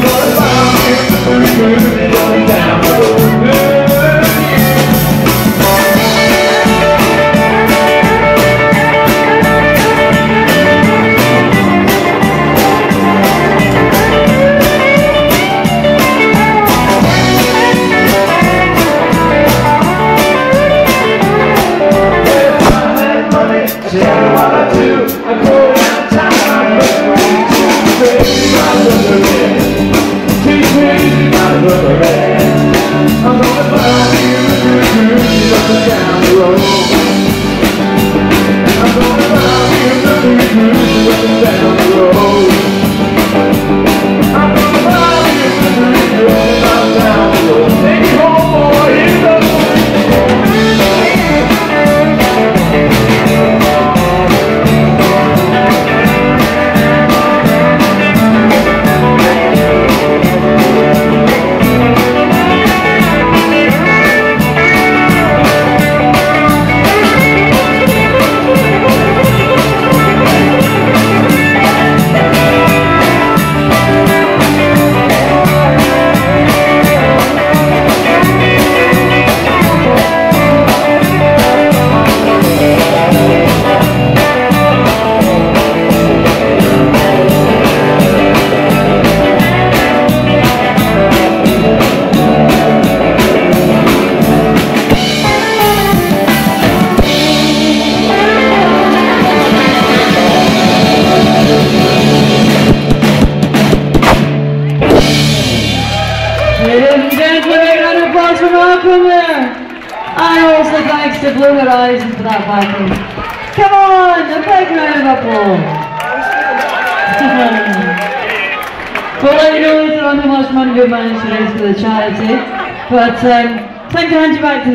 I'm gonna find you. To Blue Horizon for that backing. Come on, a big round of applause. we'll let know later on how much money we managed to raise for the charity. But um, time to hand you back to